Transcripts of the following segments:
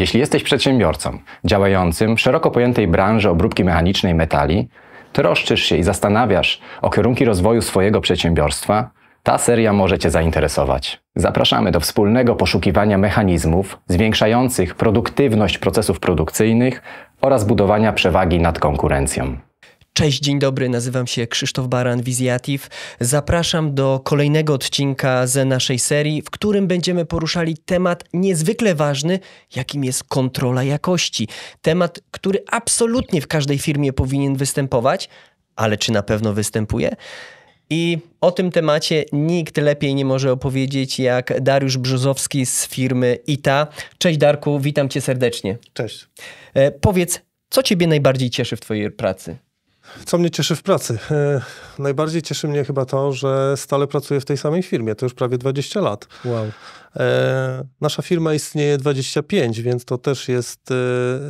Jeśli jesteś przedsiębiorcą działającym w szeroko pojętej branży obróbki mechanicznej metali, troszczysz się i zastanawiasz o kierunki rozwoju swojego przedsiębiorstwa, ta seria może Cię zainteresować. Zapraszamy do wspólnego poszukiwania mechanizmów zwiększających produktywność procesów produkcyjnych oraz budowania przewagi nad konkurencją. Cześć, dzień dobry, nazywam się Krzysztof Baran, Wizjativ. Zapraszam do kolejnego odcinka z naszej serii, w którym będziemy poruszali temat niezwykle ważny, jakim jest kontrola jakości. Temat, który absolutnie w każdej firmie powinien występować, ale czy na pewno występuje? I o tym temacie nikt lepiej nie może opowiedzieć jak Dariusz Brzozowski z firmy ITA. Cześć Darku, witam cię serdecznie. Cześć. E, powiedz, co ciebie najbardziej cieszy w twojej pracy? Co mnie cieszy w pracy? E, najbardziej cieszy mnie chyba to, że stale pracuję w tej samej firmie. To już prawie 20 lat. Wow. E, nasza firma istnieje 25, więc to też jest e,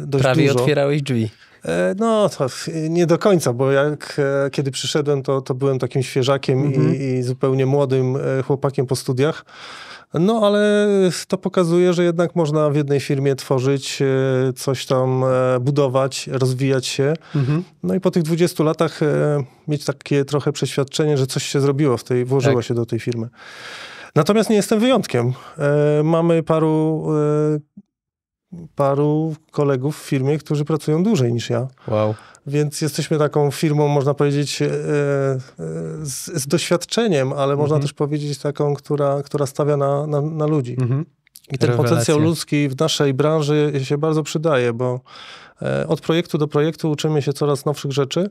dość Prawie dużo. otwierałeś drzwi. E, no, to nie do końca, bo jak e, kiedy przyszedłem, to, to byłem takim świeżakiem Mhm. i, i zupełnie młodym e, chłopakiem po studiach. No, ale to pokazuje, że jednak można w jednej firmie tworzyć, coś tam budować, rozwijać się. Mhm. No i po tych 20 latach mieć takie trochę przeświadczenie, że coś się zrobiło w tej, włożyło Tak. się do tej firmy. Natomiast nie jestem wyjątkiem. Mamy paru, paru kolegów w firmie, którzy pracują dłużej niż ja. Wow. Więc jesteśmy taką firmą, można powiedzieć, e, e, z, z doświadczeniem, ale można Mhm. też powiedzieć taką, która, która stawia na, na, na ludzi. Mhm. I ten Rewelacja. potencjał ludzki w naszej branży się bardzo przydaje, bo e, od projektu do projektu uczymy się coraz nowszych rzeczy,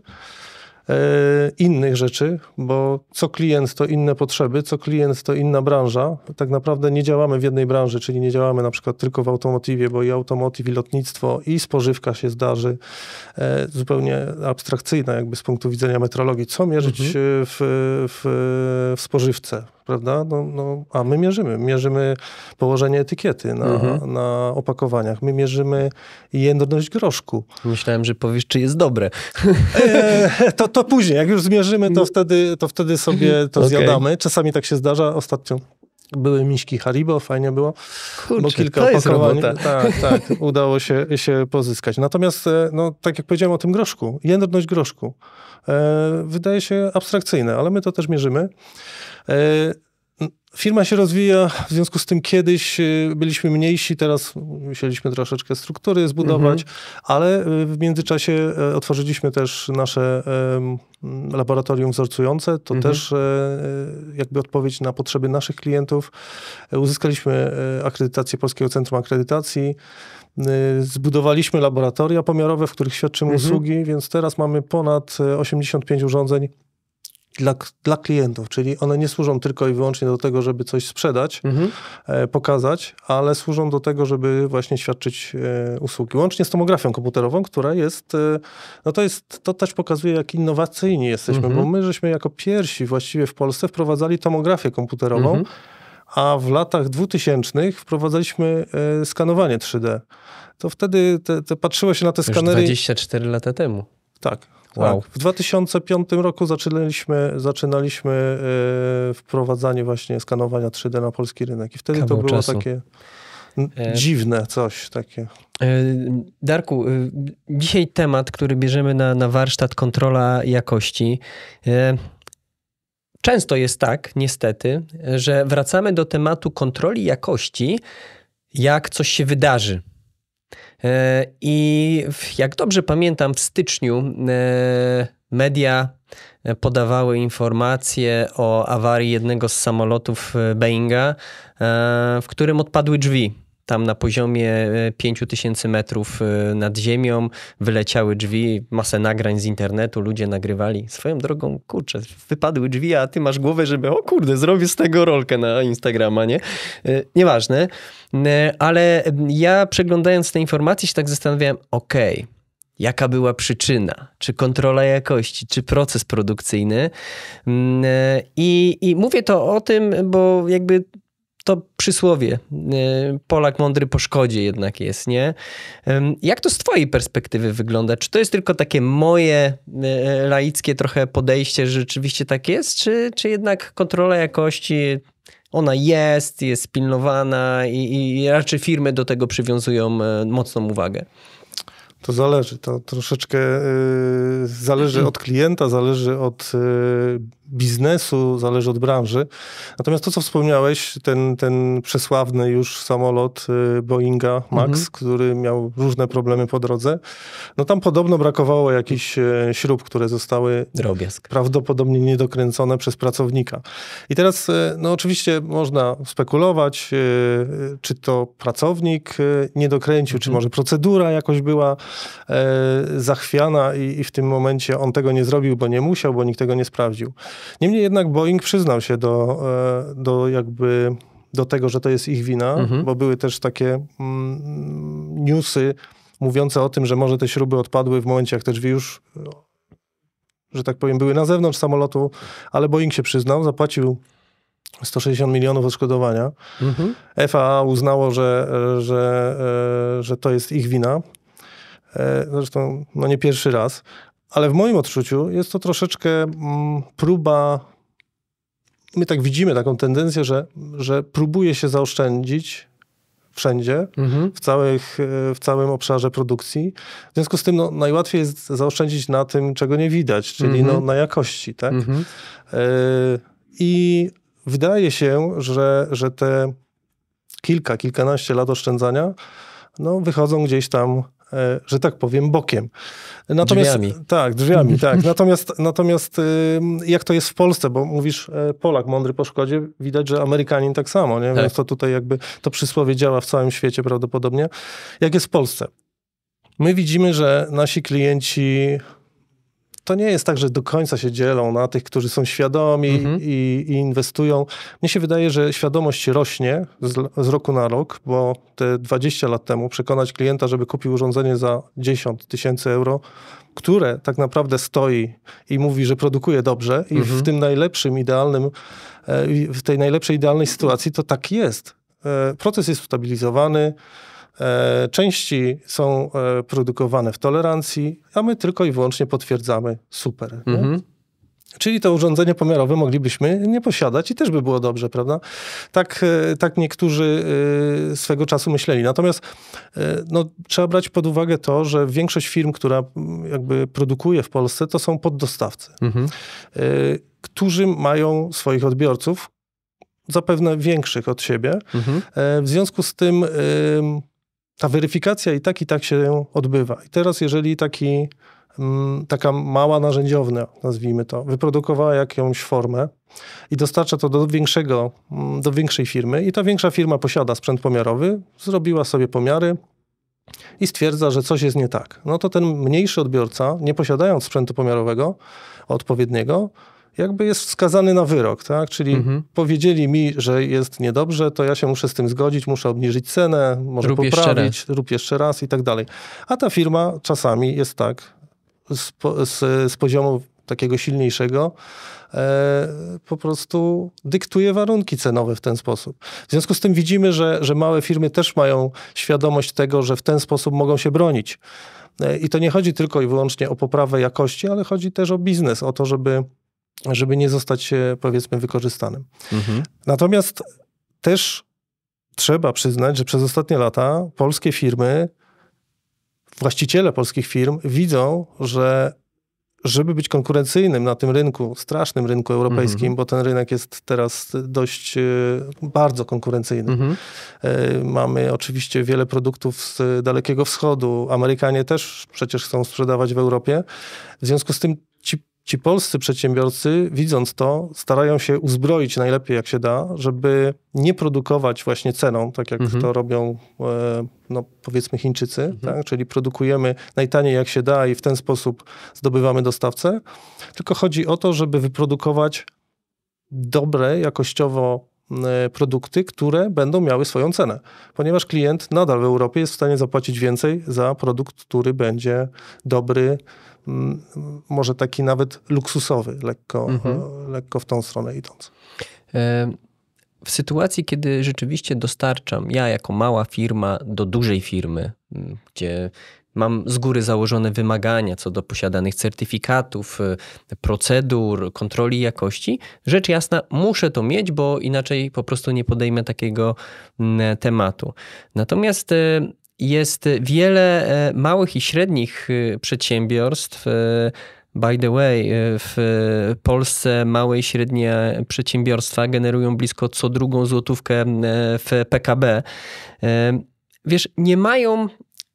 innych rzeczy, bo co klient to inne potrzeby, co klient to inna branża. Tak naprawdę nie działamy w jednej branży, czyli nie działamy na przykład tylko w automotywie, bo i automotyw, i lotnictwo, i spożywka się zdarzy. E, zupełnie abstrakcyjna jakby z punktu widzenia metrologii. Co mierzyć Mhm. e, w, w, w spożywce, prawda? No, no, a my mierzymy. Mierzymy położenie etykiety na, Mhm. na opakowaniach. My mierzymy jędrność groszku. Myślałem, że powiesz, czy jest dobre. E, to, to później, jak już zmierzymy, to wtedy, to wtedy sobie to Okej. zjadamy. Czasami tak się zdarza. Ostatnio były miśki Haribo, fajnie było. Kurczę, bo kilka opakowań tak, tak, udało się, się pozyskać. Natomiast, e, no, tak jak powiedziałem o tym groszku, jędrność groszku e, wydaje się abstrakcyjne, ale my to też mierzymy. E, Firma się rozwija, w związku z tym kiedyś e, byliśmy mniejsi, teraz musieliśmy troszeczkę struktury zbudować, ale e, w międzyczasie otworzyliśmy też nasze laboratorium wzorcujące. To Mhm. też jakby odpowiedź na potrzeby naszych klientów. Uzyskaliśmy akredytację Polskiego Centrum Akredytacji. Zbudowaliśmy laboratoria pomiarowe, w których świadczymy Mhm. usługi, więc teraz mamy ponad e, 85 urządzeń dla, dla klientów, czyli one nie służą tylko i wyłącznie do tego, żeby coś sprzedać, Mhm. e, pokazać, ale służą do tego, żeby właśnie świadczyć e, usługi. Łącznie z tomografią komputerową, która jest, e, no to jest, to też pokazuje, jak innowacyjni jesteśmy, Mhm. bo my żeśmy jako pierwsi właściwie w Polsce wprowadzali tomografię komputerową, Mhm. a w latach 2000 wprowadzaliśmy e, skanowanie 3D. To wtedy te, te patrzyło się na te Już skanery. 24 lata temu. Tak. Wow. Tak. W 2005 roku zaczynaliśmy, zaczynaliśmy e, wprowadzanie właśnie skanowania 3D na polski rynek. I wtedy Kawał to było czasu. takie E, dziwne coś takie. E, Darku, dzisiaj temat, który bierzemy na, na warsztat kontrola jakości. Często jest tak, niestety, że wracamy do tematu kontroli jakości, jak coś się wydarzy. E, I jak dobrze pamiętam, w styczniu e, media e, podawały informacje o awarii jednego z samolotów Boeinga, w którym odpadły drzwi. Tam na poziomie e, 5000 metrów e, nad ziemią wyleciały drzwi, masę nagrań z internetu, ludzie nagrywali. Swoją drogą, kurczę, wypadły drzwi, a ty masz głowę, żeby o kurde, zrobię z tego rolkę na Instagrama, nie? E, Nieważne. E, Ale ja przeglądając te informacje się tak zastanawiałem, okej, jaka była przyczyna, czy kontrola jakości, czy proces produkcyjny. Mm, e, I, I mówię to o tym, bo jakby to przysłowie. E, Polak mądry po szkodzie jednak jest, nie? Jak to z twojej perspektywy wygląda? Czy to jest tylko takie moje e, laickie trochę podejście, że rzeczywiście tak jest? Czy, czy jednak kontrola jakości ona jest, jest pilnowana i, i raczej firmy do tego przywiązują e, mocną uwagę? To zależy. To troszeczkę y, zależy od klienta, zależy od y, biznesu, zależy od branży. Natomiast to, co wspomniałeś, ten, ten przesławny już samolot y, Boeinga MAX, mhm. który miał różne problemy po drodze, no tam podobno brakowało jakichś e, śrub, które zostały Drobiazg. prawdopodobnie niedokręcone przez pracownika. I teraz, e, no oczywiście można spekulować, e, czy to pracownik nie dokręcił, mhm. czy może procedura jakoś była zachwiana i, i w tym momencie on tego nie zrobił, bo nie musiał, bo nikt tego nie sprawdził. Niemniej jednak Boeing przyznał się do, e, do jakby do tego, że to jest ich wina, mhm. bo były też takie mm, newsy mówiące o tym, że może te śruby odpadły w momencie, jak te drzwi już, że tak powiem, były na zewnątrz samolotu, ale Boeing się przyznał, zapłacił 160 milionów odszkodowania. Mhm. FAA uznało, że, że, e, że to jest ich wina. E, zresztą no nie pierwszy raz. Ale w moim odczuciu jest to troszeczkę mm, próba. My tak widzimy taką tendencję, że, że próbuje się zaoszczędzić wszędzie, mhm. w, całych, w całym obszarze produkcji. W związku z tym no, najłatwiej jest zaoszczędzić na tym, czego nie widać, czyli mhm. no, na jakości. Tak? Mhm. Y I wydaje się, że, że te kilka, kilkanaście lat oszczędzania no, wychodzą gdzieś tam E, że tak powiem, bokiem. Natomiast, drzwiami. Tak, drzwiami, tak. Natomiast, natomiast jak to jest w Polsce, bo mówisz e, Polak mądry po szkodzie, widać, że Amerykanin tak samo, nie? Tak. Więc to tutaj jakby to przysłowie działa w całym świecie prawdopodobnie. Jak jest w Polsce? My widzimy, że nasi klienci to nie jest tak, że do końca się dzielą na tych, którzy są świadomi mhm. i, i, inwestują. Mnie się wydaje, że świadomość rośnie z, z, roku na rok, bo te 20 lat temu przekonać klienta, żeby kupił urządzenie za 10 tysięcy euro, które tak naprawdę stoi i mówi, że produkuje dobrze i mhm. w tym najlepszym, idealnym, e, w tej najlepszej, idealnej sytuacji to tak jest. E, proces jest ustabilizowany, części są e, produkowane w tolerancji, a my tylko i wyłącznie potwierdzamy super. Mhm. Czyli to urządzenie pomiarowe moglibyśmy nie posiadać i też by było dobrze, prawda? Tak, e, tak niektórzy swego czasu myśleli. Natomiast no, trzeba brać pod uwagę to, że większość firm, która jakby produkuje w Polsce, to są poddostawcy, mhm. którzy mają swoich odbiorców, zapewne większych od siebie. Mhm. W związku z tym ta weryfikacja i tak, i tak się odbywa. I teraz, jeżeli taki, mm, taka mała narzędziownia, nazwijmy to, wyprodukowała jakąś formę i dostarcza to do większego, mm, do większej firmy i ta większa firma posiada sprzęt pomiarowy, zrobiła sobie pomiary, i stwierdza, że coś jest nie tak. No to ten mniejszy odbiorca, nie posiadając sprzętu pomiarowego odpowiedniego, jakby jest wskazany na wyrok, tak? Czyli mhm. powiedzieli mi, że jest niedobrze, to ja się muszę z tym zgodzić, muszę obniżyć cenę, może rób poprawić, jeszcze rób jeszcze raz i tak dalej. A ta firma czasami jest tak, z, z, z poziomu takiego silniejszego, e, po prostu dyktuje warunki cenowe w ten sposób. W związku z tym widzimy, że, że małe firmy też mają świadomość tego, że w ten sposób mogą się bronić. E, I to nie chodzi tylko i wyłącznie o poprawę jakości, ale chodzi też o biznes, o to, żeby żeby nie zostać, powiedzmy, wykorzystanym. Mhm. Natomiast też trzeba przyznać, że przez ostatnie lata polskie firmy, właściciele polskich firm widzą, że żeby być konkurencyjnym na tym rynku, strasznym rynku europejskim, mm -hmm. bo ten rynek jest teraz dość e, bardzo konkurencyjny. Mm -hmm. Mamy oczywiście wiele produktów z Dalekiego Wschodu. Amerykanie też przecież chcą sprzedawać w Europie. W związku z tym ci polscy przedsiębiorcy, widząc to, starają się uzbroić najlepiej jak się da, żeby nie produkować właśnie ceną, tak jak mhm. to robią, e, no, powiedzmy, Chińczycy, mhm. tak? czyli produkujemy najtaniej jak się da i w ten sposób zdobywamy dostawcę, tylko chodzi o to, żeby wyprodukować dobre, jakościowo e, produkty, które będą miały swoją cenę, ponieważ klient nadal w Europie jest w stanie zapłacić więcej za produkt, który będzie dobry, może taki nawet luksusowy, lekko, mhm. lekko w tą stronę idąc. E, w sytuacji, kiedy rzeczywiście dostarczam ja jako mała firma do dużej firmy, gdzie mam z góry założone wymagania co do posiadanych certyfikatów, y, procedur, kontroli jakości, rzecz jasna, muszę to mieć, bo inaczej po prostu nie podejmę takiego tematu. Natomiast y, jest wiele e, małych i średnich y, przedsiębiorstw, By the way, w Polsce małe i średnie przedsiębiorstwa generują blisko co drugą złotówkę w PKB. E, wiesz, nie mają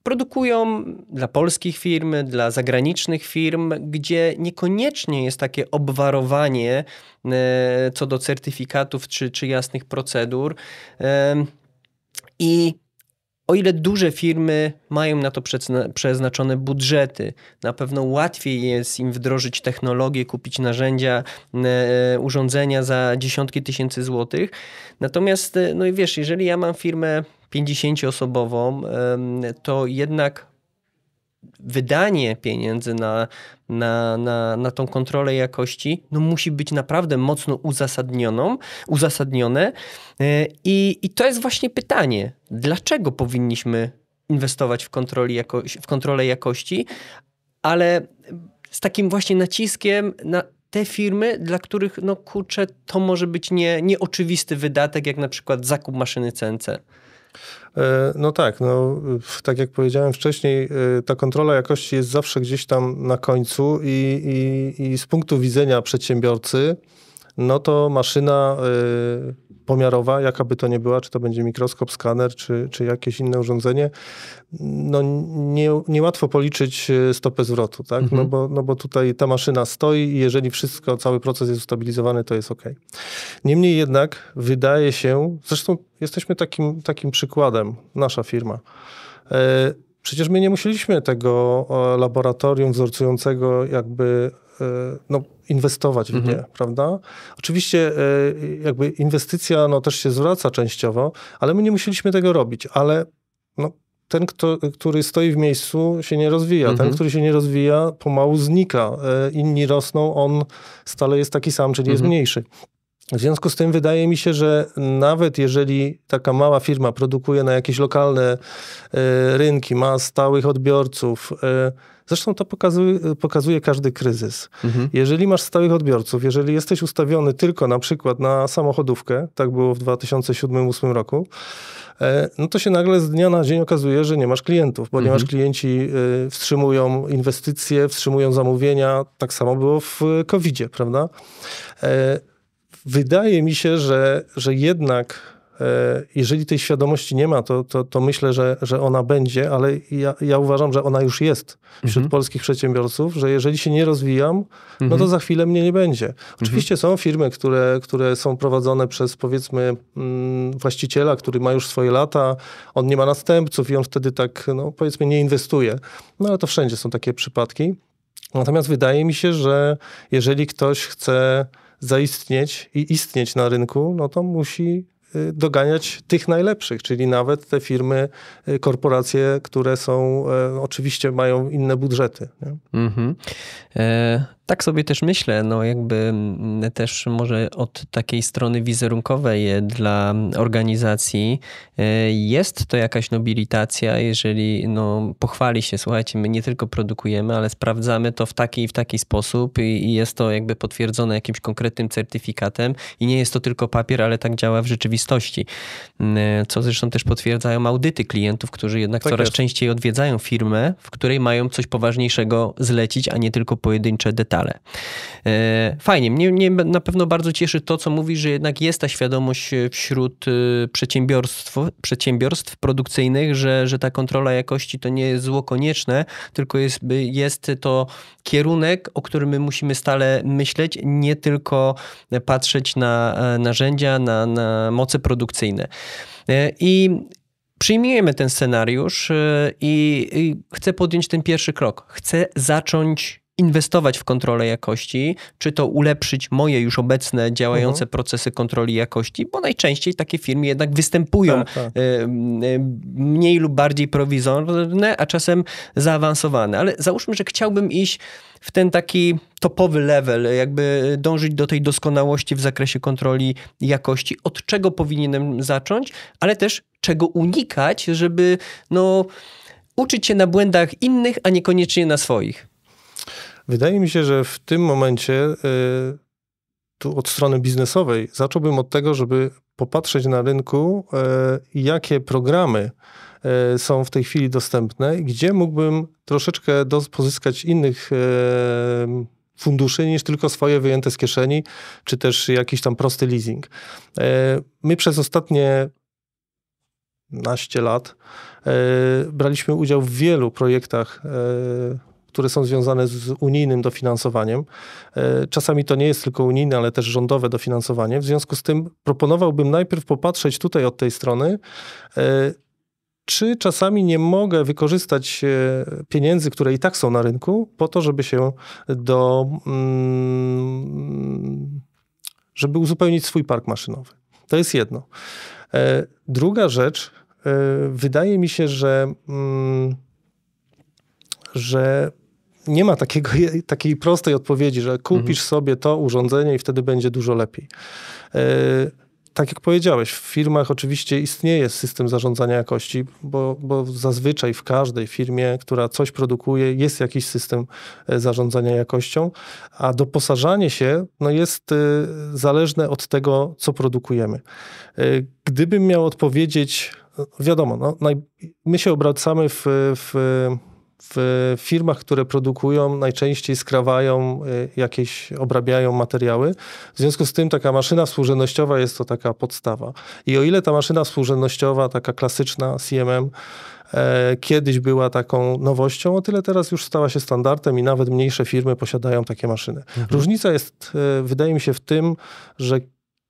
produkują dla polskich firm, dla zagranicznych firm, gdzie niekoniecznie jest takie obwarowanie e, co do certyfikatów czy, czy jasnych procedur. I o ile duże firmy mają na to przeznaczone budżety, na pewno łatwiej jest im wdrożyć technologię, kupić narzędzia, e, urządzenia za dziesiątki tysięcy złotych. Natomiast, e, no i wiesz, jeżeli ja mam firmę 50-osobową, to jednak wydanie pieniędzy na, na, na, na tą kontrolę jakości no musi być naprawdę mocno uzasadnioną, uzasadnione. E, I, I to jest właśnie pytanie, dlaczego powinniśmy inwestować w, kontroli jako, w kontrolę jakości, ale z takim właśnie naciskiem na te firmy, dla których, no kurczę, to może być nie, nieoczywisty wydatek, jak na przykład zakup maszyny CNC. E, no tak, no, tak jak powiedziałem wcześniej, e, ta kontrola jakości jest zawsze gdzieś tam na końcu i, i, i z punktu widzenia przedsiębiorcy, no to maszyna e, pomiarowa, jaka by to nie była, czy to będzie mikroskop, skaner, czy, czy jakieś inne urządzenie, no nie, niełatwo policzyć e, stopę zwrotu, tak? No mhm. No, bo, no bo tutaj ta maszyna stoi i jeżeli wszystko, cały proces jest ustabilizowany, to jest ok. Niemniej jednak wydaje się, zresztą jesteśmy takim, takim przykładem, nasza firma, e, Przecież my nie musieliśmy tego laboratorium wzorcującego jakby e, no, inwestować w mhm. nie, prawda? Oczywiście e, jakby inwestycja no, też się zwraca częściowo, ale my nie musieliśmy tego robić, ale no, ten, kto, który stoi w miejscu, się nie rozwija. Mhm. Ten, który się nie rozwija, pomału znika. E, inni rosną, on stale jest taki sam, czyli mhm. jest mniejszy. W związku z tym wydaje mi się, że nawet jeżeli taka mała firma produkuje na jakieś lokalne e, rynki, ma stałych odbiorców, e, zresztą to pokazuje, pokazuje każdy kryzys. Mhm. Jeżeli masz stałych odbiorców, jeżeli jesteś ustawiony tylko na przykład na samochodówkę, tak było w 2007-2008 roku, e, no to się nagle z dnia na dzień okazuje, że nie masz klientów, ponieważ mhm. klienci wstrzymują inwestycje, wstrzymują zamówienia. Tak samo było w COVID-zie, prawda? Wydaje mi się, że, że jednak e, jeżeli tej świadomości nie ma, to, to, to myślę, że, że ona będzie, ale ja, ja uważam, że ona już jest wśród mhm. polskich przedsiębiorców, że jeżeli się nie rozwijam, mhm. no to mhm. za chwilę mnie nie będzie. Oczywiście mhm. są firmy, które, które są prowadzone przez powiedzmy mm, właściciela, który ma już swoje lata, on nie ma następców i on wtedy tak, no powiedzmy, nie inwestuje. No ale to wszędzie są takie przypadki. Natomiast wydaje mi się, że jeżeli ktoś chce zaistnieć i istnieć na rynku, no to musi doganiać tych najlepszych, czyli nawet te firmy, y, korporacje, które są, e, oczywiście mają inne budżety. -hmm. e tak sobie też myślę, no jakby mm, też może od takiej strony wizerunkowej dla organizacji e, jest to jakaś nobilitacja, jeżeli no, pochwali się, słuchajcie, my nie tylko produkujemy, ale sprawdzamy to w taki i w taki sposób i jest to jakby potwierdzone jakimś konkretnym certyfikatem i nie jest to tylko papier, ale tak działa w rzeczywistości. Mm, e, co zresztą też potwierdzają audyty klientów, którzy jednak tak coraz jest. częściej odwiedzają firmę, w której mają coś poważniejszego zlecić, a nie tylko pojedyncze detale detale. E, fajnie, mnie, mnie na pewno bardzo cieszy to, co mówisz, że jednak jest ta świadomość wśród e, przedsiębiorstw, przedsiębiorstw produkcyjnych, że, że ta kontrola jakości to nie jest zło konieczne, tylko jest, jest to kierunek, o którym my musimy stale myśleć, nie tylko patrzeć na e, narzędzia, na, na moce produkcyjne. I przyjmujemy ten scenariusz i, i chcę podjąć ten pierwszy krok. Chcę zacząć inwestować w kontrolę jakości, czy to ulepszyć moje już obecne działające mhm. procesy kontroli jakości, bo najczęściej takie firmy jednak występują tak, tak. mniej lub bardziej prowizorne, a czasem zaawansowane. Ale załóżmy, że chciałbym iść w ten taki topowy level, jakby dążyć do tej doskonałości w zakresie kontroli jakości, od czego powinienem zacząć, ale też czego unikać, żeby no, uczyć się na błędach innych, a niekoniecznie na swoich. Wydaje mi się, że w tym momencie y, tu od strony biznesowej zacząłbym od tego, żeby popatrzeć na rynku, y, jakie programy y, są w tej chwili dostępne gdzie mógłbym troszeczkę pozyskać innych funduszy niż tylko swoje wyjęte z kieszeni, czy też jakiś tam prosty leasing. My przez ostatnie naście lat braliśmy udział w wielu projektach które są związane z unijnym dofinansowaniem. E, czasami to nie jest tylko unijne, ale też rządowe dofinansowanie. W związku z tym proponowałbym najpierw popatrzeć tutaj od tej strony, e, czy czasami nie mogę wykorzystać e, pieniędzy, które i tak są na rynku, po to, żeby się do. Mm, żeby uzupełnić swój park maszynowy. To jest jedno. Druga rzecz, wydaje mi się, że, mm, że nie ma takiego, takiej prostej odpowiedzi, że kupisz mhm. sobie to urządzenie i wtedy będzie dużo lepiej. E, tak jak powiedziałeś, w firmach oczywiście istnieje system zarządzania jakości, bo, bo zazwyczaj w każdej firmie, która coś produkuje, jest jakiś system e, zarządzania jakością, a doposażanie się no jest e, zależne od tego, co produkujemy. Gdybym miał odpowiedzieć, wiadomo, no, my się obracamy w, w w firmach, które produkują, najczęściej skrawają y, jakieś, obrabiają materiały. W związku z tym taka maszyna współrzędnościowa jest to taka podstawa. I o ile ta maszyna współrzędnościowa, taka klasyczna CMM, e, kiedyś była taką nowością, o tyle teraz już stała się standardem i nawet mniejsze firmy posiadają takie maszyny. Mhm. Różnica jest, e, wydaje mi się, w tym, że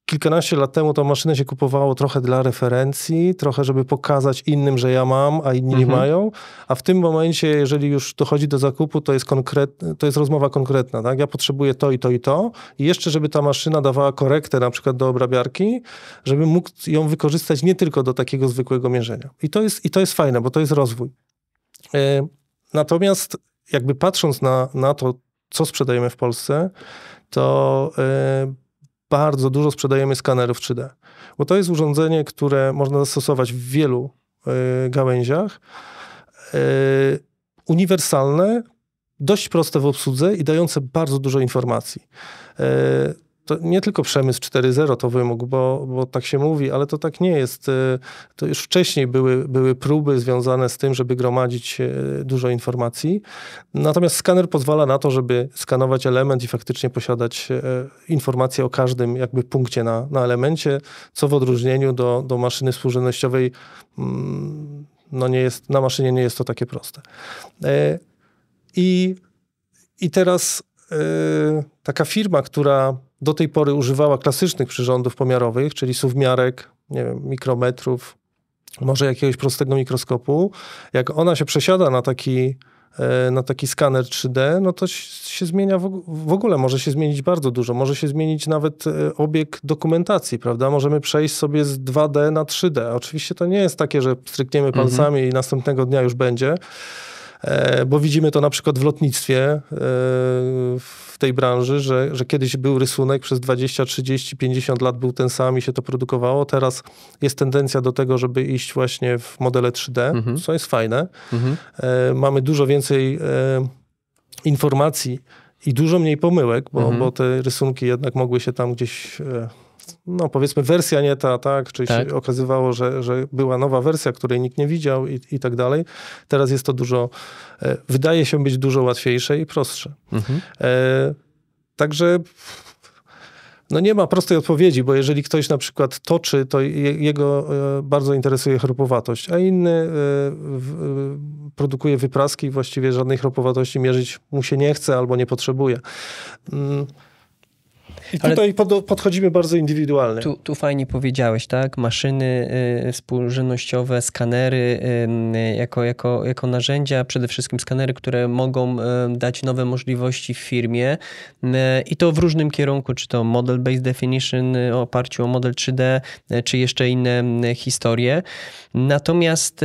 kilkanaście lat temu tą maszynę się kupowało trochę dla referencji, trochę, żeby pokazać innym, że ja mam, a inni mhm. nie mają. A w tym momencie, jeżeli już dochodzi do zakupu, to jest, konkret, to jest rozmowa konkretna. Tak? Ja potrzebuję to i to i to. I jeszcze, żeby ta maszyna dawała korektę na przykład do obrabiarki, żeby mógł ją wykorzystać nie tylko do takiego zwykłego mierzenia. I to jest, i to jest fajne, bo to jest rozwój. E, natomiast jakby patrząc na, na to, co sprzedajemy w Polsce, to e, bardzo dużo sprzedajemy skanerów 3D, bo to jest urządzenie, które można zastosować w wielu y, gałęziach. Y, uniwersalne, dość proste w obsłudze i dające bardzo dużo informacji. Y, to nie tylko przemysł 4.0 to wymógł, bo, bo tak się mówi, ale to tak nie jest. E, to już wcześniej były, były próby związane z tym, żeby gromadzić e, dużo informacji. Natomiast skaner pozwala na to, żeby skanować element i faktycznie posiadać e, informacje o każdym jakby punkcie na, na elemencie, co w odróżnieniu do, do maszyny współrzędnościowej mm, no nie jest, na maszynie nie jest to takie proste. I, i teraz taka firma, która do tej pory używała klasycznych przyrządów pomiarowych, czyli suwmiarek, nie wiem, mikrometrów, może jakiegoś prostego mikroskopu, jak ona się przesiada na taki, e, na taki skaner 3D, no to się zmienia w ogóle, może się zmienić bardzo dużo, może się zmienić nawet e, obieg dokumentacji, prawda? Możemy przejść sobie z 2D na 3D. Oczywiście to nie jest takie, że strykniemy mhm. palcami mhm. i następnego dnia już będzie, bo widzimy to na przykład w lotnictwie, w tej branży, że, że kiedyś był rysunek przez 20, 30, 50 lat był ten sam i się to produkowało. Teraz jest tendencja do tego, żeby iść właśnie w modele 3D, mhm. co jest fajne. Mhm. E, mamy dużo więcej e, informacji i dużo mniej pomyłek, bo, mhm. bo te rysunki jednak mogły się tam gdzieś e, no powiedzmy wersja nie ta, tak, czyli tak. się okazywało, że, że była nowa wersja, której nikt nie widział i, i tak dalej. Teraz jest to dużo, e, wydaje się być dużo łatwiejsze i prostsze. Mhm. E, także no nie ma prostej odpowiedzi, bo jeżeli ktoś na przykład toczy, to jego e, bardzo interesuje chropowatość, a inny e, produkuje wypraski i właściwie żadnej chropowatości mierzyć mu się nie chce albo nie potrzebuje. I tutaj pod, podchodzimy bardzo indywidualnie. Tu, tu fajnie powiedziałeś, tak? Maszyny y, współrzędnościowe, skanery y, jako, jako, jako narzędzia, przede wszystkim skanery, które mogą y, dać nowe możliwości w firmie y, i to w różnym kierunku, czy to model based definition y, w oparciu o model 3D, y, czy jeszcze inne historie. Natomiast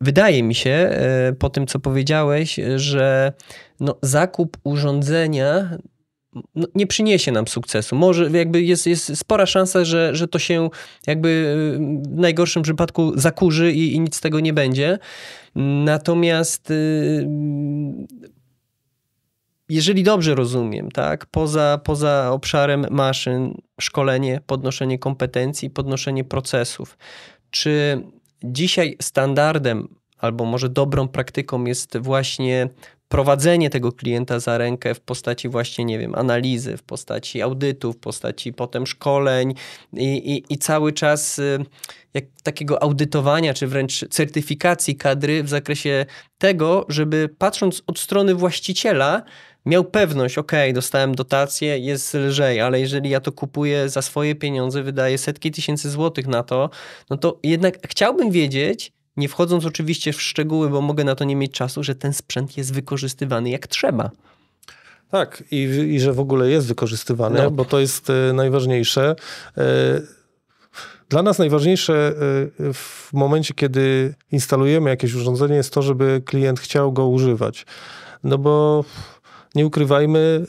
Wydaje mi się, po tym co powiedziałeś, że no, zakup urządzenia nie przyniesie nam sukcesu. Może jakby jest, jest spora szansa, że, że to się jakby w najgorszym przypadku zakurzy i, i nic z tego nie będzie. Natomiast y, jeżeli dobrze rozumiem, tak, poza, poza obszarem maszyn, szkolenie, podnoszenie kompetencji, podnoszenie procesów, czy Dzisiaj standardem albo może dobrą praktyką jest właśnie prowadzenie tego klienta za rękę w postaci właśnie, nie wiem, analizy, w postaci audytu, w postaci potem szkoleń i, i, i cały czas y, jak takiego audytowania, czy wręcz certyfikacji kadry w zakresie tego, żeby patrząc od strony właściciela, miał pewność, ok, dostałem dotację, jest lżej, ale jeżeli ja to kupuję za swoje pieniądze, wydaję setki tysięcy złotych na to, no to jednak chciałbym wiedzieć, nie wchodząc oczywiście w szczegóły, bo mogę na to nie mieć czasu, że ten sprzęt jest wykorzystywany jak trzeba. Tak, i, i że w ogóle jest wykorzystywany, no. bo to jest e, najważniejsze. E, dla nas najważniejsze e, w momencie, kiedy instalujemy jakieś urządzenie, jest to, żeby klient chciał go używać. No bo nie ukrywajmy,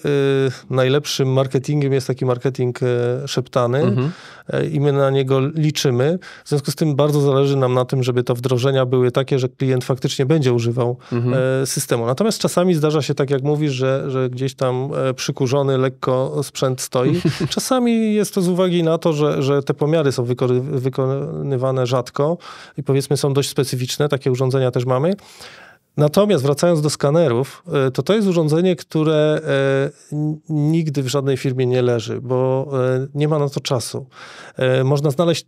y, najlepszym marketingiem jest taki marketing y, szeptany mhm. Y, i my na niego liczymy. W związku z tym bardzo zależy nam na tym, żeby te wdrożenia były takie, że klient faktycznie będzie używał mhm. systemu. Natomiast czasami zdarza się, tak jak mówisz, że, że gdzieś tam przykurzony lekko sprzęt stoi. czasami jest to z uwagi na to, że, że te pomiary są wykonywane rzadko i powiedzmy są dość specyficzne, takie urządzenia też mamy. Natomiast wracając do skanerów, e, to to jest urządzenie, które e, nigdy w żadnej firmie nie leży, bo e, nie ma na to czasu. Można znaleźć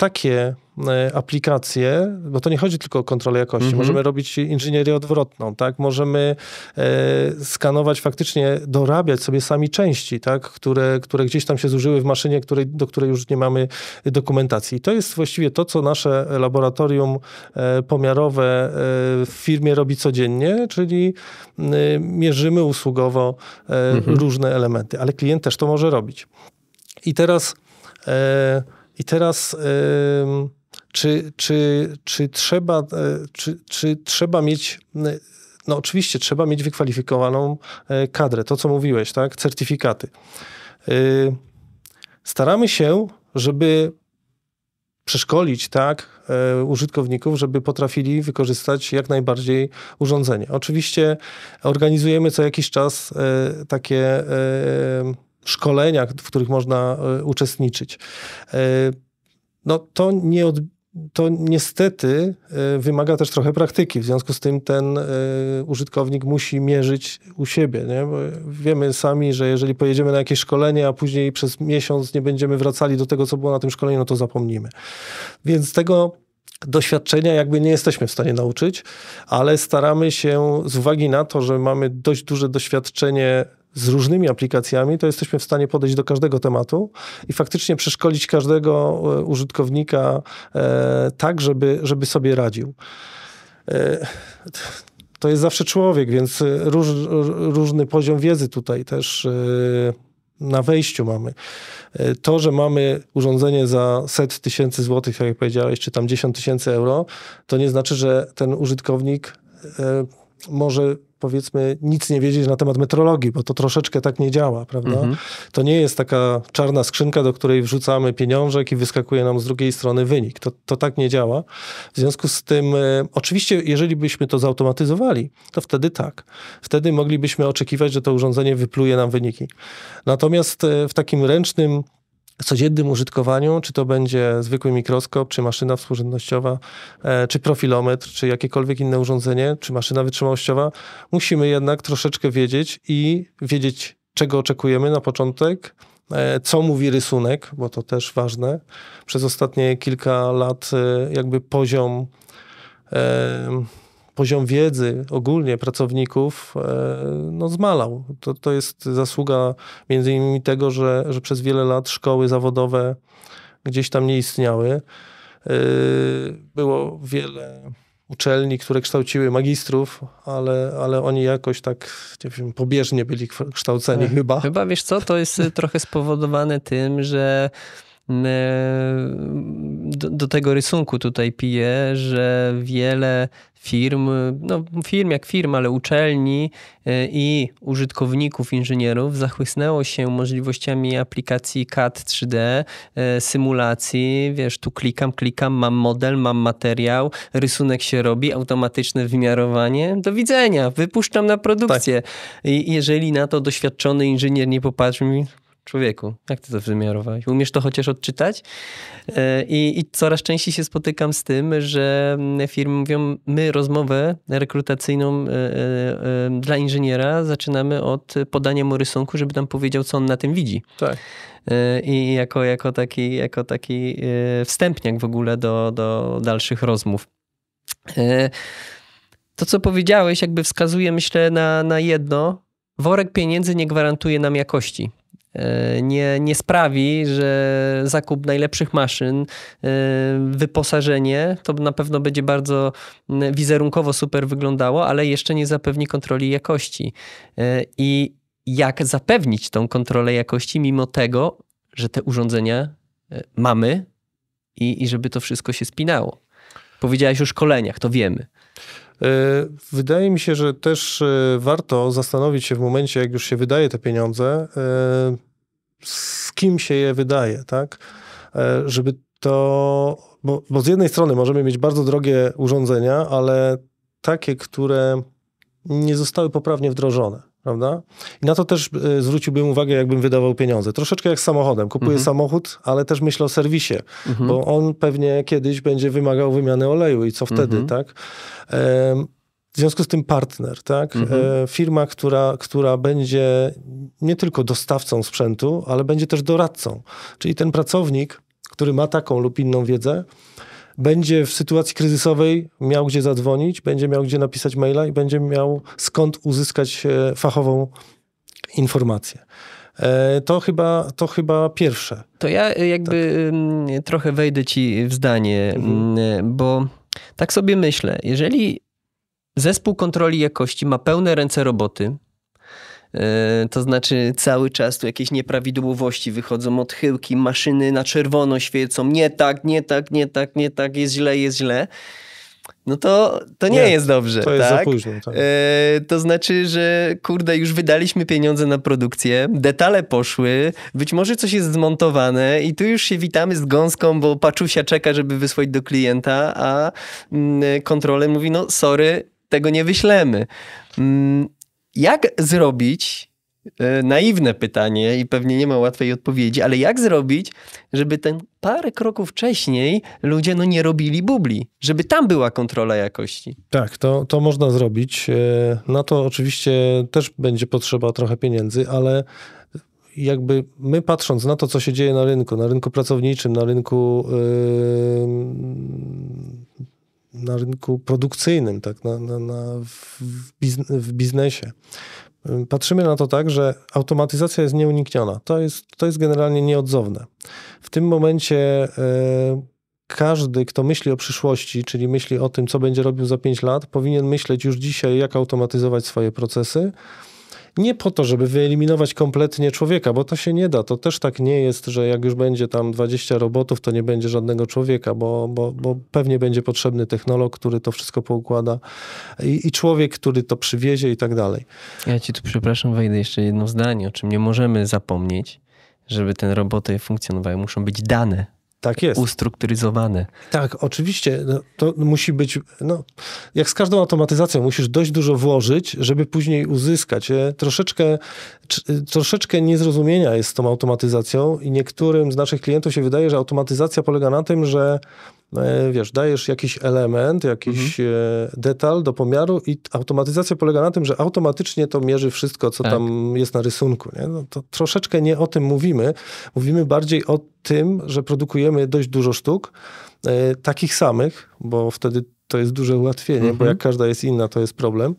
takie e, aplikacje, bo to nie chodzi tylko o kontrolę jakości, mm -hmm. możemy robić inżynierię odwrotną, tak? Możemy e, skanować faktycznie, dorabiać sobie sami części, tak? Które, które gdzieś tam się zużyły w maszynie, której, do której już nie mamy dokumentacji. I to jest właściwie to, co nasze laboratorium e, pomiarowe e, w firmie robi codziennie, czyli e, mierzymy usługowo mm -hmm. różne elementy, ale klient też to może robić. I teraz i teraz czy, czy, czy, trzeba, e, czy, czy trzeba mieć no oczywiście trzeba mieć wykwalifikowaną e, kadrę, to co mówiłeś, tak? Certyfikaty. E, staramy się, żeby przeszkolić tak użytkowników, żeby potrafili wykorzystać jak najbardziej urządzenie. Oczywiście organizujemy co jakiś czas takie szkoleniach, w których można e, uczestniczyć. E, no to nie od, to niestety e, wymaga też trochę praktyki. W związku z tym ten użytkownik musi mierzyć u siebie. Nie? Bo wiemy sami, że jeżeli pojedziemy na jakieś szkolenie, a później przez miesiąc nie będziemy wracali do tego, co było na tym szkoleniu, no to zapomnimy. Więc tego doświadczenia jakby nie jesteśmy w stanie nauczyć, ale staramy się z uwagi na to, że mamy dość duże doświadczenie z różnymi aplikacjami, to jesteśmy w stanie podejść do każdego tematu i faktycznie przeszkolić każdego e, użytkownika e, tak, żeby, żeby sobie radził. E, to jest zawsze człowiek, więc róż, różny poziom wiedzy tutaj też na wejściu mamy. To, że mamy urządzenie za set tysięcy złotych, jak powiedziałeś, czy tam 10 tysięcy euro, to nie znaczy, że ten użytkownik może powiedzmy nic nie wiedzieć na temat metrologii, bo to troszeczkę tak nie działa, prawda? Mhm. To nie jest taka czarna skrzynka, do której wrzucamy pieniążek i wyskakuje nam z drugiej strony wynik. To, to tak nie działa. W związku z tym, e, oczywiście, jeżeli byśmy to zautomatyzowali, to wtedy tak. Wtedy moglibyśmy oczekiwać, że to urządzenie wypluje nam wyniki. Natomiast e, w takim ręcznym codziennym użytkowaniu, czy to będzie zwykły mikroskop, czy maszyna współrzędnościowa, e, czy profilometr, czy jakiekolwiek inne urządzenie, czy maszyna wytrzymałościowa, musimy jednak troszeczkę wiedzieć i wiedzieć, czego oczekujemy na początek, e, co mówi rysunek, bo to też ważne. Przez ostatnie kilka lat e, jakby poziom poziom wiedzy ogólnie pracowników no, zmalał. To, to jest zasługa między innymi tego, że, że przez wiele lat szkoły zawodowe gdzieś tam nie istniały. Było wiele uczelni, które kształciły magistrów, ale, ale oni jakoś tak nie wiem, pobieżnie byli kształceni chyba. Chyba, wiesz co, to jest trochę spowodowane tym, że do, do, tego rysunku tutaj piję, że wiele firm, no firm jak firm, ale uczelni e, i użytkowników, inżynierów zachłysnęło się możliwościami aplikacji CAD 3D, e, symulacji, wiesz, tu klikam, klikam, mam model, mam materiał, rysunek się robi, automatyczne wymiarowanie, do widzenia, wypuszczam na produkcję. Tak. I jeżeli na to doświadczony inżynier nie popatrzy mi, człowieku, jak ty to wymiarowałeś? Umiesz to chociaż odczytać? E, I, I, coraz częściej się spotykam z tym, że firmy mówią, my rozmowę rekrutacyjną e, e, dla inżyniera zaczynamy od podania mu rysunku, żeby nam powiedział, co on na tym widzi. Tak. I jako, jako, taki, jako taki wstępniak w ogóle do, do dalszych rozmów. To, co powiedziałeś, jakby wskazuje, myślę, na, na jedno. Worek pieniędzy nie gwarantuje nam jakości. E, nie, nie sprawi, że zakup najlepszych maszyn, e, wyposażenie, to na pewno będzie bardzo wizerunkowo super wyglądało, ale jeszcze nie zapewni kontroli jakości. E, I jak zapewnić tą kontrolę jakości, mimo tego, że te urządzenia mamy i, i żeby to wszystko się spinało? Powiedziałeś o szkoleniach, to wiemy. Wydaje mi się, że też e, warto zastanowić się w momencie, jak już się wydaje te pieniądze, e, z kim się je wydaje, tak? E, żeby to. Bo, bo z jednej strony możemy mieć bardzo drogie urządzenia, ale takie, które nie zostały poprawnie wdrożone prawda? I na to też y, zwróciłbym uwagę, jakbym wydawał pieniądze. Troszeczkę jak z samochodem. Kupuję mhm. samochód, ale też myślę o serwisie, mhm. bo on pewnie kiedyś będzie wymagał wymiany oleju i co wtedy, mhm. tak? w związku z tym partner, tak? Mhm. E, firma, która, która będzie nie tylko dostawcą sprzętu, ale będzie też doradcą. Czyli ten pracownik, który ma taką lub inną wiedzę, będzie w sytuacji kryzysowej miał gdzie zadzwonić, będzie miał gdzie napisać maila i będzie miał skąd uzyskać e, fachową informację. E, to chyba, to chyba pierwsze. To ja jakby tak. trochę wejdę ci w zdanie, mhm. bo tak sobie myślę, jeżeli zespół kontroli jakości ma pełne ręce roboty, E, to znaczy cały czas tu jakieś nieprawidłowości wychodzą, odchyłki, maszyny na czerwono świecą, nie tak, nie tak, nie tak, nie tak, jest źle, jest źle. No to, to nie, nie jest dobrze. To jest tak? za późno. Tak. E, to znaczy, że kurde, już wydaliśmy pieniądze na produkcję, detale poszły, być może coś jest zmontowane i tu już się witamy z gąską, bo paczusia czeka, żeby wysłać do klienta, a mm, kontroler mówi, no sorry, tego nie wyślemy. Mm, jak zrobić, e, naiwne pytanie i pewnie nie ma łatwej odpowiedzi, ale jak zrobić, żeby ten parę kroków wcześniej ludzie no nie robili bubli, żeby tam była kontrola jakości? Tak, to, to można zrobić. E, na to oczywiście też będzie potrzeba trochę pieniędzy, ale jakby my patrząc na to, co się dzieje na rynku, na rynku pracowniczym, na rynku yy, na rynku produkcyjnym, tak, na, na, na w, biznesie. Patrzymy na to tak, że automatyzacja jest nieunikniona. To jest, to jest generalnie nieodzowne. W tym momencie e, każdy, kto myśli o przyszłości, czyli myśli o tym, co będzie robił za 5 lat, powinien myśleć już dzisiaj, jak automatyzować swoje procesy nie po to, żeby wyeliminować kompletnie człowieka, bo to się nie da. To też tak nie jest, że jak już będzie tam 20 robotów, to nie będzie żadnego człowieka, bo, bo, bo pewnie będzie potrzebny technolog, który to wszystko poukłada i, i człowiek, który to przywiezie i tak dalej. Ja ci tu przepraszam, wejdę jeszcze jedno zdanie, o czym nie możemy zapomnieć, żeby ten roboty funkcjonowały. Muszą być dane tak jest. ustrukturyzowane. Tak, oczywiście. No, to musi być, no, jak z każdą automatyzacją, musisz dość dużo włożyć, żeby później uzyskać. E, troszeczkę, troszeczkę niezrozumienia jest z tą automatyzacją i niektórym z naszych klientów się wydaje, że automatyzacja polega na tym, że E, wiesz, dajesz jakiś element, jakiś mhm. E, detal do pomiaru i automatyzacja polega na tym, że automatycznie to mierzy wszystko, co tak. tam jest na rysunku. Nie? No to troszeczkę nie o tym mówimy. Mówimy bardziej o tym, że produkujemy dość dużo sztuk, e, takich samych, bo wtedy to jest duże ułatwienie, bo Mhm. jak każda jest inna, to jest problem.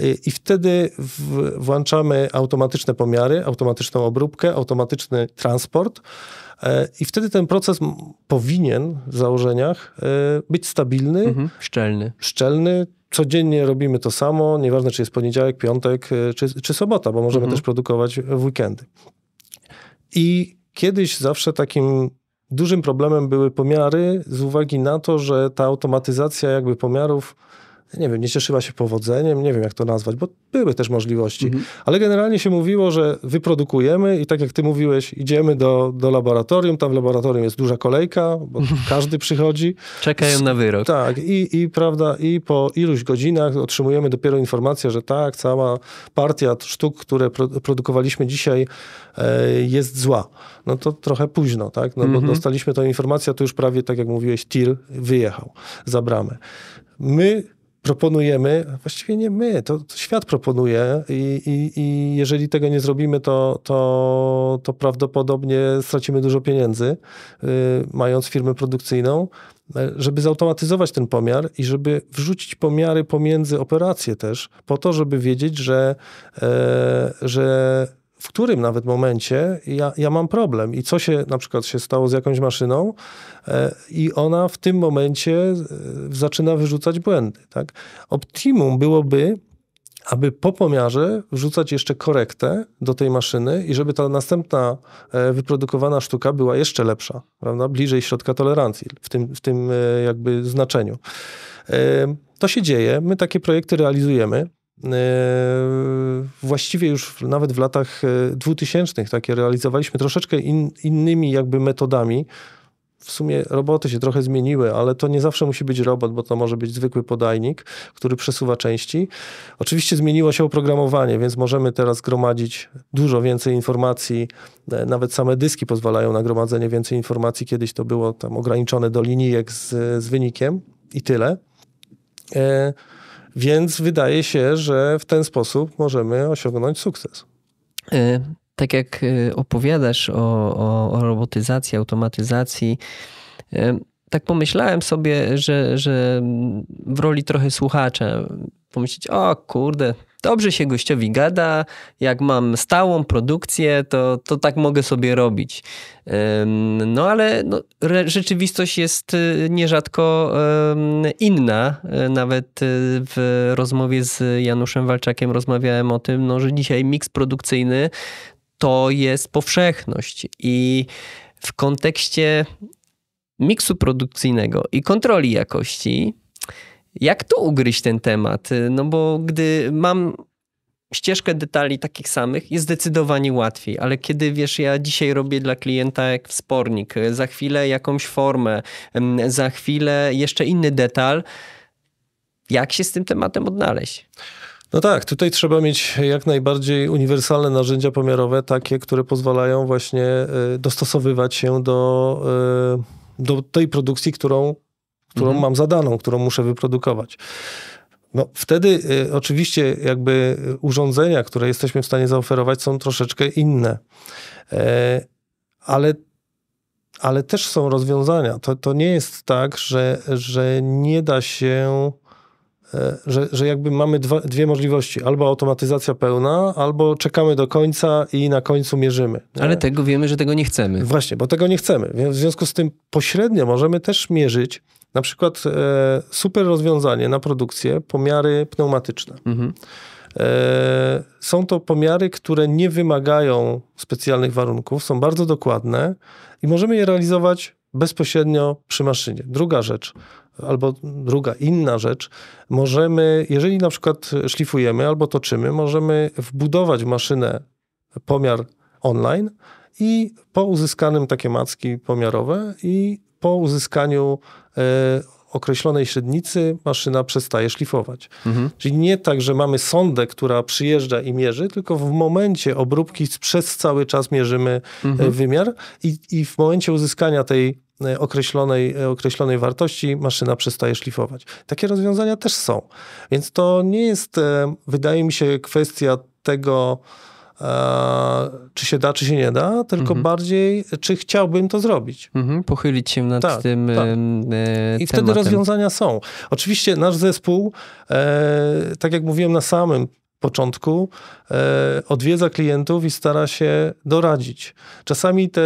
I, i wtedy w, włączamy automatyczne pomiary, automatyczną obróbkę, automatyczny transport. E, I wtedy ten proces powinien w założeniach e, być stabilny, Mhm. Szczelny. szczelny. Codziennie robimy to samo, nieważne czy jest poniedziałek, piątek e, czy, czy sobota, bo możemy Mhm. też produkować w weekendy. I kiedyś zawsze takim dużym problemem były pomiary z uwagi na to, że ta automatyzacja jakby pomiarów nie wiem, nie cieszyła się powodzeniem, nie wiem jak to nazwać, bo były też możliwości. Mhm. Ale generalnie się mówiło, że wyprodukujemy i tak jak ty mówiłeś, idziemy do, do laboratorium, tam w laboratorium jest duża kolejka, bo każdy przychodzi. Czekają na wyrok. Tak, i, i prawda, i po iluś godzinach otrzymujemy dopiero informację, że tak, cała partia sztuk, które pro, produkowaliśmy dzisiaj e, jest zła. No to trochę późno, tak? No Mhm. bo dostaliśmy tę informację, a to już prawie, tak jak mówiłeś, tir wyjechał za bramę. My proponujemy, właściwie nie my, to, to świat proponuje i, i, i jeżeli tego nie zrobimy, to, to, to prawdopodobnie stracimy dużo pieniędzy, y, mając firmę produkcyjną, e, żeby zautomatyzować ten pomiar i żeby wrzucić pomiary pomiędzy operacje też, po to, żeby wiedzieć, że, e, że w którym nawet momencie ja, ja mam problem i co się na przykład się stało z jakąś maszyną e, i ona w tym momencie e, zaczyna wyrzucać błędy. Tak? Optimum byłoby, aby po pomiarze wrzucać jeszcze korektę do tej maszyny i żeby ta następna e, wyprodukowana sztuka była jeszcze lepsza, prawda? bliżej środka tolerancji w tym, w tym jakby znaczeniu. To się dzieje, my takie projekty realizujemy. E, Właściwie już nawet w latach e, 2000 takie realizowaliśmy troszeczkę in, innymi jakby metodami. W sumie roboty się trochę zmieniły, ale to nie zawsze musi być robot, bo to może być zwykły podajnik, który przesuwa części. Oczywiście zmieniło się oprogramowanie, więc możemy teraz gromadzić dużo więcej informacji. E, Nawet same dyski pozwalają na gromadzenie więcej informacji. Kiedyś to było tam ograniczone do linijek z, z wynikiem i tyle. E, Więc wydaje się, że w ten sposób możemy osiągnąć sukces. E, Tak jak e, opowiadasz o, o, o robotyzacji, automatyzacji, e, tak pomyślałem sobie, że, że w roli trochę słuchacza pomyśleć, o kurde, dobrze się gościowi gada, jak mam stałą produkcję, to, to tak mogę sobie robić. No ale no, rzeczywistość jest y, nierzadko inna. E, Nawet y, w rozmowie z Januszem Walczakiem rozmawiałem o tym, no, że dzisiaj miks produkcyjny to jest powszechność i w kontekście miksu produkcyjnego i kontroli jakości, jak tu ugryźć ten temat? No bo gdy mam ścieżkę detali takich samych, jest zdecydowanie łatwiej, ale kiedy wiesz, ja dzisiaj robię dla klienta jak wspornik, za chwilę jakąś formę, za chwilę jeszcze inny detal, jak się z tym tematem odnaleźć? No tak, tutaj trzeba mieć jak najbardziej uniwersalne narzędzia pomiarowe, takie, które pozwalają właśnie e, dostosowywać się do, do tej produkcji, którą, którą Mhm. mam zadaną, którą muszę wyprodukować. No, wtedy e, oczywiście jakby urządzenia, które jesteśmy w stanie zaoferować są troszeczkę inne. E, Ale ale też są rozwiązania. To, to nie jest tak, że, że nie da się, e, że, że jakby mamy dwa, dwie możliwości. Albo automatyzacja pełna, albo czekamy do końca i na końcu mierzymy. nie? Ale tego wiemy, że tego nie chcemy. Właśnie, bo tego nie chcemy. W związku z tym pośrednio możemy też mierzyć na przykład e, super rozwiązanie na produkcję, pomiary pneumatyczne. Mhm. E, Są to pomiary, które nie wymagają specjalnych warunków, są bardzo dokładne i możemy je realizować bezpośrednio przy maszynie. Druga rzecz, albo druga, inna rzecz, możemy, jeżeli na przykład szlifujemy albo toczymy, możemy wbudować w maszynę pomiar online i po uzyskanym takie macki pomiarowe i po uzyskaniu e, określonej średnicy maszyna przestaje szlifować. Mhm. Czyli nie tak, że mamy sondę, która przyjeżdża i mierzy, tylko w momencie obróbki przez cały czas mierzymy Mhm. e, wymiar i, i w momencie uzyskania tej e, określonej, określonej wartości maszyna przestaje szlifować. Takie rozwiązania też są. Więc to nie jest, wydaje mi się, kwestia tego, czy się da, czy się nie da, tylko Mhm. bardziej, czy chciałbym to zrobić. Mhm, pochylić się nad Tak, tym tak. e, I wtedy tematem. rozwiązania są. Oczywiście nasz zespół, e, tak jak mówiłem na samym początku, e, odwiedza klientów i stara się doradzić. Czasami te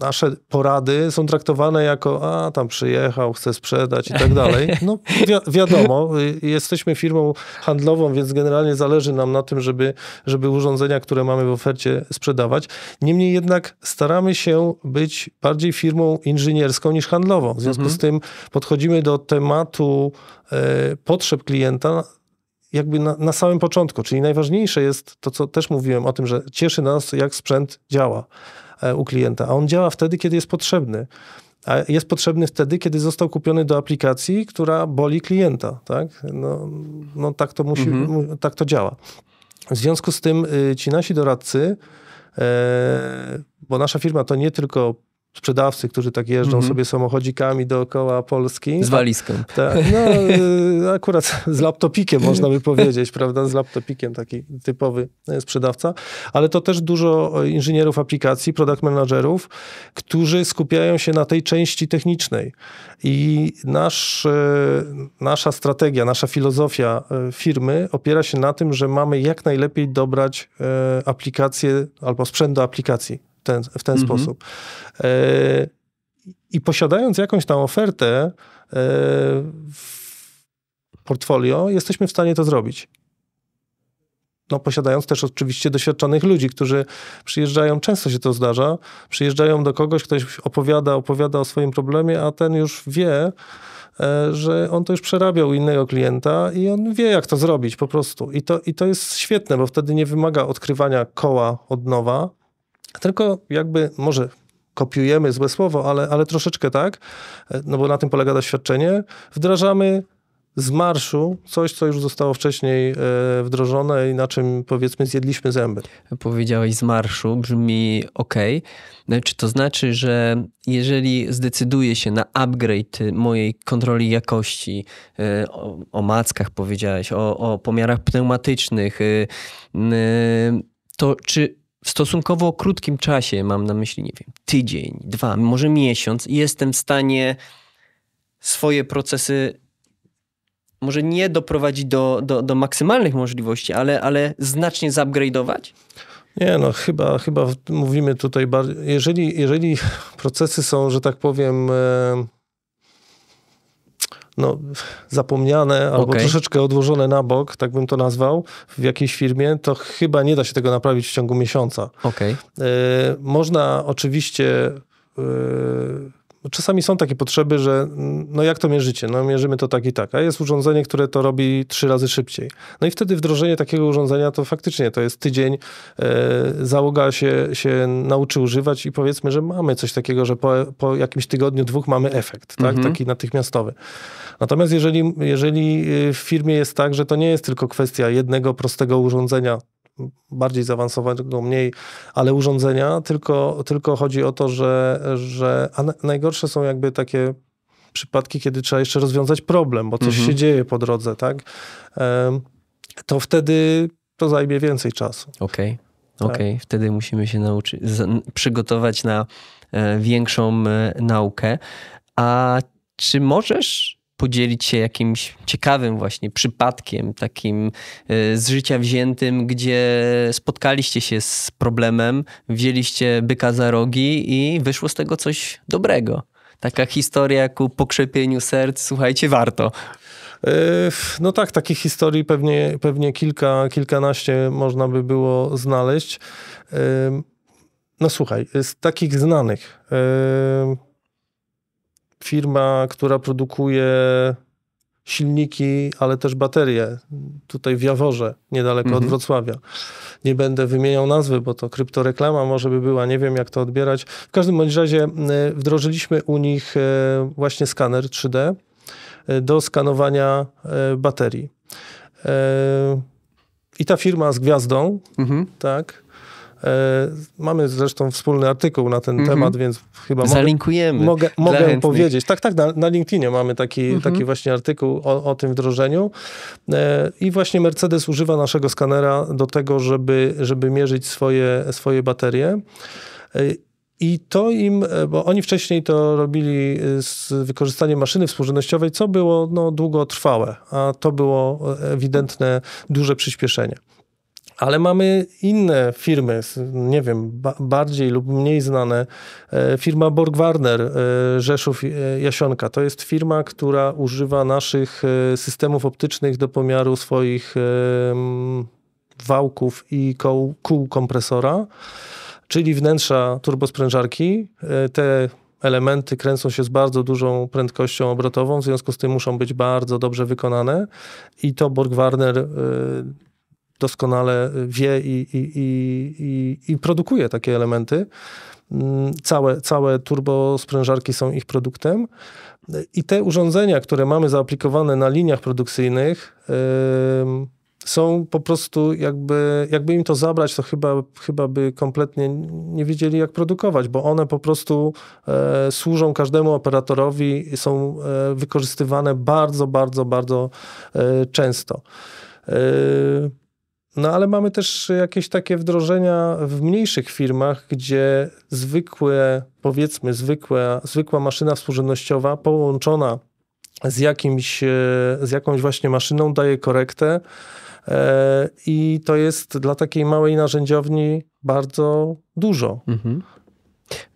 nasze porady są traktowane jako, a tam przyjechał, chce sprzedać i tak dalej. No wi- wiadomo, y, jesteśmy firmą handlową, więc generalnie zależy nam na tym, żeby, żeby urządzenia, które mamy w ofercie sprzedawać. Niemniej jednak staramy się być bardziej firmą inżynierską niż handlową. W związku Mhm. z tym podchodzimy do tematu e, potrzeb klienta jakby na, na samym początku. Czyli najważniejsze jest to, co też mówiłem o tym, że cieszy nas, jak sprzęt działa u klienta. A on działa wtedy, kiedy jest potrzebny. A jest potrzebny wtedy, kiedy został kupiony do aplikacji, która boli klienta. Tak, no, no tak, to musi, Mhm. tak to działa. W związku z tym y, ci nasi doradcy, e, bo nasza firma to nie tylko sprzedawcy, którzy tak jeżdżą Mhm. sobie samochodzikami dookoła Polski. Z walizką. Tak, no y, akurat z laptopikiem można by powiedzieć, prawda? Z laptopikiem taki typowy e, sprzedawca, ale to też dużo inżynierów aplikacji, product managerów, którzy skupiają się na tej części technicznej. I nasz, e, nasza strategia, nasza filozofia e, firmy opiera się na tym, że mamy jak najlepiej dobrać e, aplikację albo sprzęt do aplikacji ten, w ten Mhm. sposób. E, I posiadając jakąś tam ofertę e, w portfolio, jesteśmy w stanie to zrobić. No, posiadając też oczywiście doświadczonych ludzi, którzy przyjeżdżają, często się to zdarza, przyjeżdżają do kogoś, ktoś opowiada, opowiada o swoim problemie, a ten już wie, e, że on to już przerabiał u innego klienta i on wie, jak to zrobić po prostu. I to, I to jest świetne, bo wtedy nie wymaga odkrywania koła od nowa, tylko jakby może kopiujemy złe słowo, ale, ale troszeczkę tak, e, no bo na tym polega doświadczenie, wdrażamy z marszu coś, co już zostało wcześniej e, wdrożone i na czym powiedzmy zjedliśmy zęby. Powiedziałeś z marszu, brzmi ok. Czy to znaczy, że jeżeli zdecyduję się na upgrade mojej kontroli jakości, y, o, o mackach powiedziałeś, o, o pomiarach pneumatycznych, to czy w stosunkowo krótkim czasie, mam na myśli, nie wiem, tydzień, dwa, może miesiąc, jestem w stanie swoje procesy może nie doprowadzić do, do, do maksymalnych możliwości, ale, ale znacznie zupgrade'ować? Nie, no chyba, chyba mówimy tutaj bardziej, jeżeli, jeżeli procesy są, że tak powiem, e, no, zapomniane albo Okej. troszeczkę odłożone na bok, tak bym to nazwał, w jakiejś firmie, to chyba nie da się tego naprawić w ciągu miesiąca. Okej. E, Można oczywiście. e, Czasami są takie potrzeby, że no jak to mierzycie? No mierzymy to tak i tak, a jest urządzenie, które to robi trzy razy szybciej. No i wtedy wdrożenie takiego urządzenia to faktycznie to jest tydzień, e, załoga się, się nauczy używać i powiedzmy, że mamy coś takiego, że po, po jakimś tygodniu, dwóch mamy efekt, tak? Mhm. taki natychmiastowy. Natomiast jeżeli, jeżeli y, w firmie jest tak, że to nie jest tylko kwestia jednego prostego urządzenia, bardziej zaawansowanego, mniej, ale urządzenia, tylko, tylko chodzi o to, że, że a na- najgorsze są jakby takie przypadki, kiedy trzeba jeszcze rozwiązać problem, bo coś Mhm. się dzieje po drodze, tak? To wtedy to zajmie więcej czasu. Okej. Tak. Okej, wtedy musimy się nauczyć, przygotować na e, większą e, naukę. A czy możesz podzielić się jakimś ciekawym właśnie przypadkiem, takim e, z życia wziętym, gdzie spotkaliście się z problemem, wzięliście byka za rogi i wyszło z tego coś dobrego? Taka historia ku pokrzepieniu serc, słuchajcie, warto. E, No tak, takich historii pewnie, pewnie kilka, kilkanaście można by było znaleźć. E, No słuchaj, z takich znanych. Firma, która produkuje silniki, ale też baterie. Tutaj w Jaworze, niedaleko od Mhm. Wrocławia. Nie będę wymieniał nazwy, bo to kryptoreklama może by była, nie wiem jak to odbierać. W każdym bądź razie wdrożyliśmy u nich e, właśnie skaner 3D e, do skanowania e, baterii. I ta firma z gwiazdą, Mhm. tak, Mamy zresztą wspólny artykuł na ten Mhm. temat, więc chyba mogę, Zalinkujemy. mogę, mogę chętnych. powiedzieć. Tak, tak, na, na LinkedInie mamy taki, Mhm. taki właśnie artykuł o, o tym wdrożeniu. E, I właśnie Mercedes używa naszego skanera do tego, żeby, żeby mierzyć swoje, swoje baterie. E, I to im, e, bo oni wcześniej to robili e, z wykorzystaniem maszyny współrzędnościowej, co było no, długotrwałe, a to było e, ewidentne duże przyspieszenie. Ale mamy inne firmy, nie wiem, ba bardziej lub mniej znane. E, Firma Borg-Warner, e, Rzeszów e, Jasionka. To jest firma, która używa naszych systemów optycznych do pomiaru swoich wałków i koł, kół kompresora, czyli wnętrza turbosprężarki. Te elementy kręcą się z bardzo dużą prędkością obrotową, w związku z tym muszą być bardzo dobrze wykonane i to Borg-Warner doskonale wie i, i, i, i, produkuje takie elementy. Mm, Całe, całe turbosprężarki są ich produktem. I te urządzenia, które mamy zaaplikowane na liniach produkcyjnych, ym, są po prostu jakby, jakby im to zabrać, to chyba, chyba by kompletnie nie wiedzieli jak produkować, bo one po prostu e, służą każdemu operatorowi i są e, wykorzystywane bardzo, bardzo, bardzo e, często. No ale mamy też jakieś takie wdrożenia w mniejszych firmach, gdzie zwykłe, powiedzmy, zwykłe, zwykła maszyna współrzędnościowa połączona z, jakimś, e, z jakąś właśnie maszyną daje korektę e, i to jest dla takiej małej narzędziowni bardzo dużo. Mhm.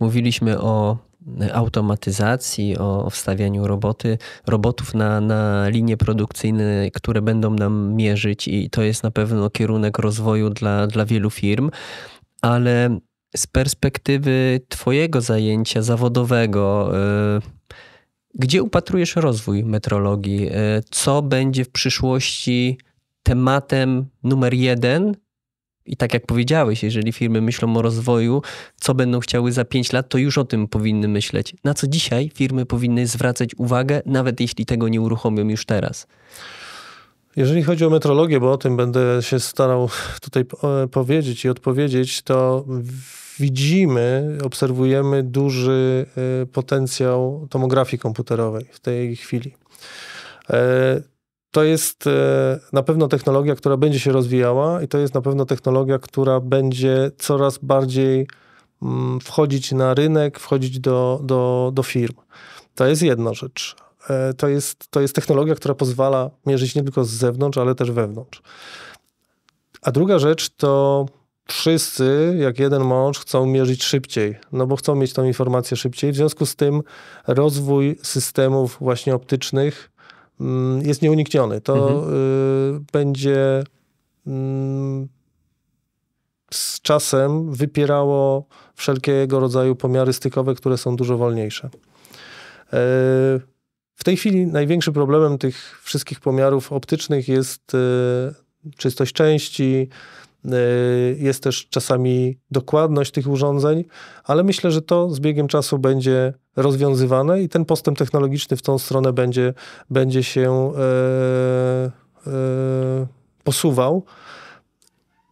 Mówiliśmy o automatyzacji, o wstawianiu roboty, robotów na, na linie produkcyjne, które będą nam mierzyć i to jest na pewno kierunek rozwoju dla, dla wielu firm, ale z perspektywy twojego zajęcia zawodowego, y, gdzie upatrujesz rozwój metrologii? Y, Co będzie w przyszłości tematem numer jeden i tak jak powiedziałeś, jeżeli firmy myślą o rozwoju, co będą chciały za 5 lat, to już o tym powinny myśleć. Na co dzisiaj firmy powinny zwracać uwagę, nawet jeśli tego nie uruchomią już teraz. Jeżeli chodzi o metrologię, bo o tym będę się starał tutaj e, powiedzieć i odpowiedzieć, to widzimy, obserwujemy duży e, potencjał tomografii komputerowej w tej chwili. To jest e, na pewno technologia, która będzie się rozwijała i to jest na pewno technologia, która będzie coraz bardziej mm, wchodzić na rynek, wchodzić do, do, do firm. To jest jedna rzecz. E, To jest, to jest technologia, która pozwala mierzyć nie tylko z zewnątrz, ale też wewnątrz. A druga rzecz to wszyscy, jak jeden mąż, chcą mierzyć szybciej, no bo chcą mieć tą informację szybciej. W związku z tym rozwój systemów właśnie optycznych jest nieunikniony. To Mhm. y, będzie mm, z czasem wypierało wszelkiego rodzaju pomiary stykowe, które są dużo wolniejsze. E, W tej chwili największym problemem tych wszystkich pomiarów optycznych jest e, czystość części, jest też czasami dokładność tych urządzeń, ale myślę, że to z biegiem czasu będzie rozwiązywane i ten postęp technologiczny w tą stronę będzie, będzie się e, e, posuwał.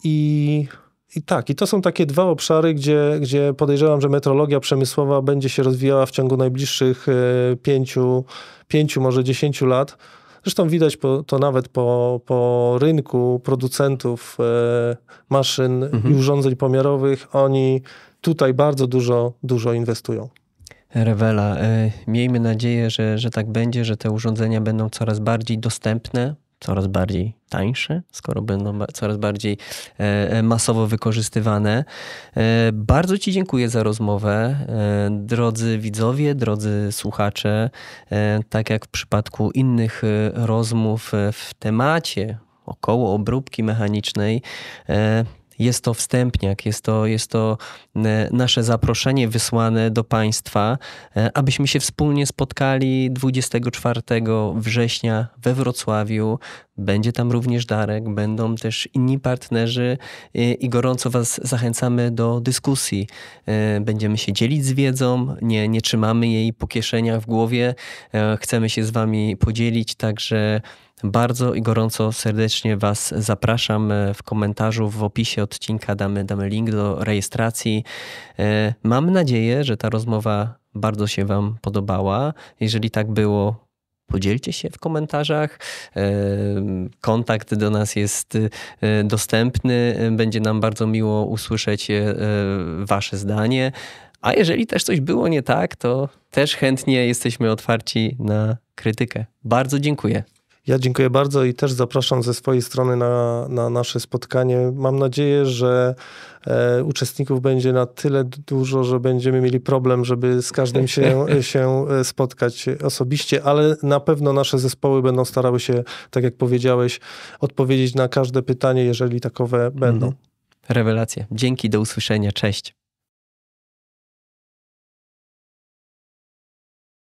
I, I tak, i to są takie dwa obszary, gdzie, gdzie podejrzewam, że metrologia przemysłowa będzie się rozwijała w ciągu najbliższych e, pięciu, pięciu może dziesięciu lat. Zresztą widać po, to nawet po, po rynku producentów e, maszyn Mhm. i urządzeń pomiarowych. Oni tutaj bardzo dużo, dużo inwestują. Rewela, e, miejmy nadzieję, że, że tak będzie, że te urządzenia będą coraz bardziej dostępne, coraz bardziej tańsze, skoro będą coraz bardziej e, e, masowo wykorzystywane. Bardzo Ci dziękuję za rozmowę. Drodzy widzowie, drodzy słuchacze, tak jak w przypadku innych rozmów w temacie około obróbki mechanicznej, jest to wstępniak, jest to, jest to e, nasze zaproszenie wysłane do Państwa, e, abyśmy się wspólnie spotkali 24 września we Wrocławiu. Będzie tam również Darek, będą też inni partnerzy e, i gorąco Was zachęcamy do dyskusji. Będziemy się dzielić z wiedzą, nie, nie trzymamy jej po kieszeniach w głowie. Chcemy się z Wami podzielić, także Bardzo i gorąco serdecznie Was zapraszam. W komentarzu w opisie odcinka damy, damy link do rejestracji. Mam nadzieję, że ta rozmowa bardzo się Wam podobała. Jeżeli tak było, Podzielcie się w komentarzach. Kontakt do nas jest dostępny. Będzie nam bardzo miło usłyszeć Wasze zdanie. A jeżeli też coś było nie tak, to też chętnie jesteśmy otwarci na krytykę. Bardzo dziękuję. Ja dziękuję bardzo i też zapraszam ze swojej strony na, na nasze spotkanie. Mam nadzieję, że e, uczestników będzie na tyle dużo, że będziemy mieli problem, żeby z każdym się, się e, spotkać osobiście, ale na pewno nasze zespoły będą starały się, tak jak powiedziałeś, odpowiedzieć na każde pytanie, jeżeli takowe będą. Mhm. Rewelacja. Dzięki, do usłyszenia. Cześć.